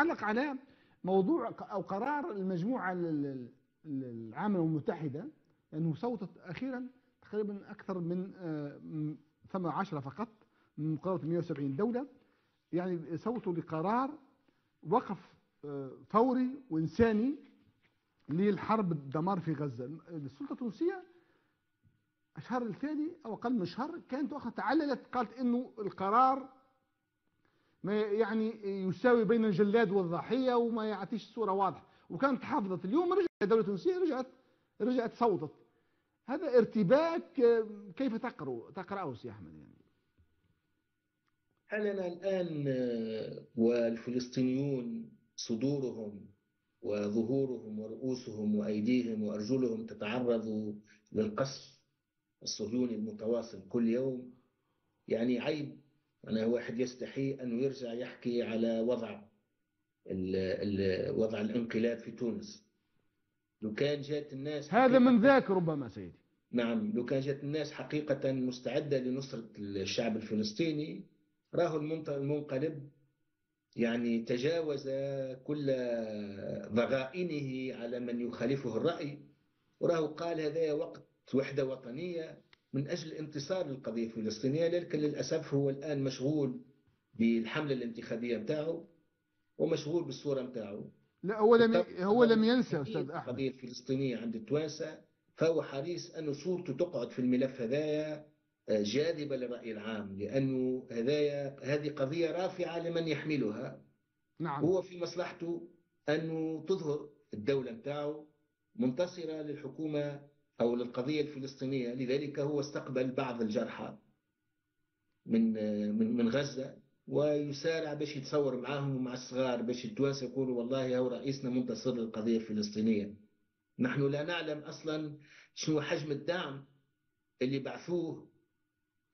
اعلق على موضوع أو قرار المجموعة العامه المتحدة لأنه صوتت أخيرا تقريبا أكثر من ثم عشرة فقط من مقاربه 170 دولة. يعني صوتوا لقرار وقف فوري وإنساني للحرب الدمار في غزة. السلطة التونسية الشهر الثاني أو أقل من شهر كانت واخذ تعللت قالت إنه القرار ما يعني يساوي بين الجلاد والضحية وما يعطيش صوره واضحة. وكانت حافظت اليوم رجعت الدولة التونسيه رجعت رجعت صوتت. هذا ارتباك كيف تقرأ تقرأه سي أحمد يعني؟ حالنا الآن والفلسطينيون صدورهم وظهورهم ورؤوسهم وأيديهم وأرجلهم تتعرض للقصف الصهيوني المتواصل كل يوم يعني عيب أنا واحد يستحي أنه يرجع يحكي على وضع وضع الانقلاب في تونس. لو كان جات الناس هذا من ذاك ربما سيدي. نعم لو كان جات الناس حقيقة مستعدة لنصرة الشعب الفلسطيني راه المنقلب يعني تجاوز كل ضغائنه على من يخالفه الرأي وراه قال هذا وقت وحدة وطنية من أجل انتصار للقضية الفلسطينية لكن للأسف هو الآن مشغول بالحملة الانتخابية متاعه ومشغول بالصورة متاعه لا هو لم هو لم ينسى أستاذ أحمد. القضية الفلسطينيه عند التوانسه فهو حريص انه صورته تقعد في الملف هذايا جاذبة للراي العام لأنه هذايا هذه قضية رافعة لمن يحملها. نعم. هو في مصلحته أنه تظهر الدولة متاعه منتصرة للحكومة أو للقضية الفلسطينية. لذلك هو استقبل بعض الجرحى من من من غزة ويسارع باش يتصور معاهم ومع الصغار باش التوانسه يقولوا والله هو رئيسنا منتصر للقضية الفلسطينية. نحن لا نعلم أصلا شنو حجم الدعم اللي بعثوه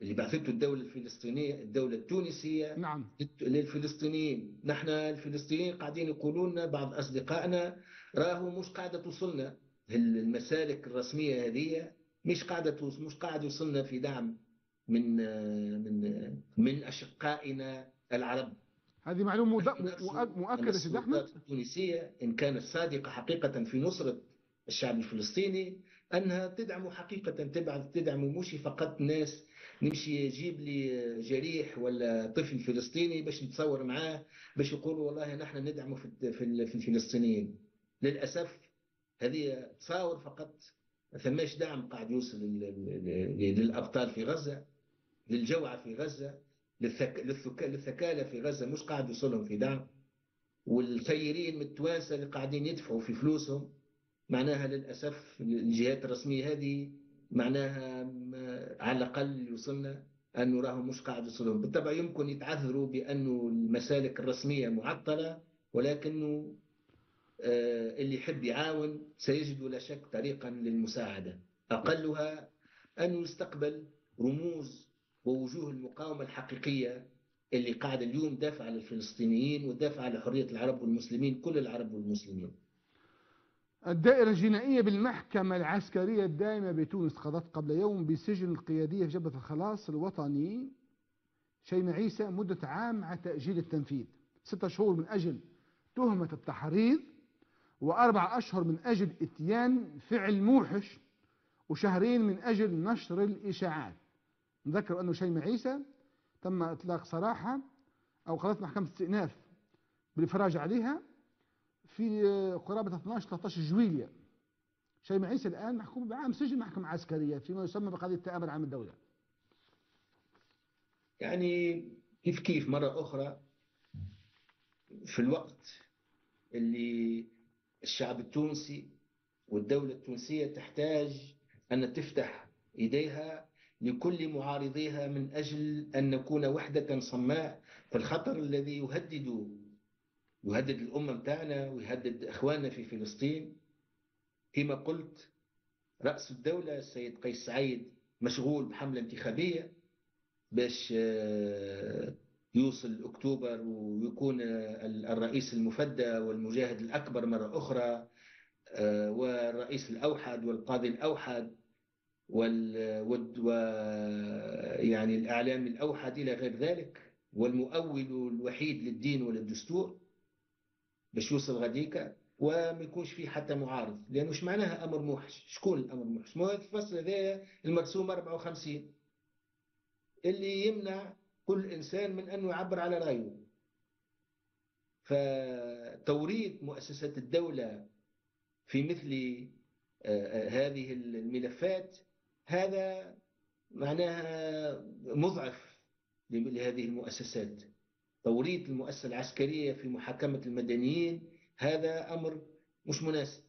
اللي بعثته الدولة الفلسطينية الدولة التونسية نعم. للفلسطينيين، نحن الفلسطينيين قاعدين يقولوا لنا بعض أصدقائنا راهو مش قاعدة توصلنا. المسالك الرسمية هذه مش قاعدة مش قاعد يوصلنا في دعم من من من أشقائنا العرب. هذه معلومة مؤكدة سيدي أحمد؟ التونسية إن كانت صادقة حقيقة في نصرة الشعب الفلسطيني أنها تدعم حقيقة تبعث تدعم مش فقط ناس نمشي يجيب لي جريح ولا طفل فلسطيني باش نتصور معاه باش يقولوا والله نحن ندعم في في الفلسطينيين. للأسف هذه تصاور فقط ما ثماش دعم قاعد يوصل للأبطال في غزة للجوعة في غزة للثك... للثك... للثكالة في غزة مش قاعد يوصلهم في دعم. والخيرين من التوانسة اللي قاعدين يدفعوا في فلوسهم معناها للأسف الجهات الرسمية هذه معناها على الأقل يوصلنا أنه راهم مش قاعد يوصلهم. بالطبع يمكن يتعذروا بأنه المسالك الرسمية معطلة ولكنه اللي يحب يعاون سيجد لا شك طريقا للمساعدة. أقلها أنه يستقبل رموز ووجوه المقاومة الحقيقية اللي قاعدة اليوم دافع على الفلسطينيين ودافع على حرية العرب والمسلمين كل العرب والمسلمين. الدائرة الجنائية بالمحكمة العسكرية الدائمة بتونس قضت قبل يوم بسجن القيادية في جبهة الخلاص الوطني شيماء عيسى مدة عام مع تأجيل التنفيذ. ستة شهور من أجل تهمة التحريض وأربع أشهر من أجل إتيان فعل موحش وشهرين من أجل نشر الإشاعات. نذكر أنه شيماء عيسى تم إطلاق سراحها أو قضت محكمة استئناف بالإفراج عليها في قرابة 12 13 جويلية. شيماء عيسى الآن محكوم بعام سجن محكمة عسكرية فيما يسمى بقضية التآمر عام الدولة. يعني كيف كيف مرة أخرى في الوقت اللي الشعب التونسي والدولة التونسية تحتاج أن تفتح إيديها لكل معارضيها من أجل أن نكون وحدة صماء في الخطر الذي يهدد يهدد الأمة متاعنا ويهدد إخواننا في فلسطين. كما قلت رأس الدولة السيد قيس سعيد مشغول بحملة انتخابية باش يوصل أكتوبر ويكون الرئيس المفدى والمجاهد الأكبر مرة أخرى والرئيس الأوحد والقاضي الأوحد وال يعني الإعلام الأوحد إلى غير ذلك والمؤول الوحيد للدين وللدستور باش يوصل غاديكا وما يكونش فيه حتى معارض. لأنه إيش معناها أمر موحش؟ شكون الأمر الموحش ما الفصل هذا المرسوم 54 اللي يمنع كل إنسان من أنه يعبر على رأيه. فتوريط مؤسسات الدولة في مثل آه، آه، هذه الملفات هذا معناها مضعف لهذه المؤسسات. توريط المؤسسة العسكرية في محاكمة المدنيين هذا أمر مش مناسب.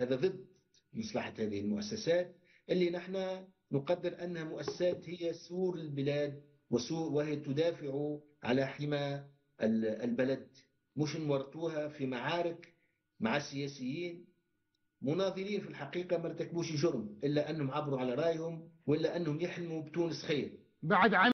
هذا ضد مصلحة هذه المؤسسات اللي نحن نقدر أنها مؤسسات هي سور البلاد وهي تدافع على حمى البلد. مش نورطوها في معارك مع السياسيين. مناظرين في الحقيقة ما ارتكبوش جرم إلا أنهم عبروا على رأيهم وإلا أنهم يحلموا بتونس خير. بعد عام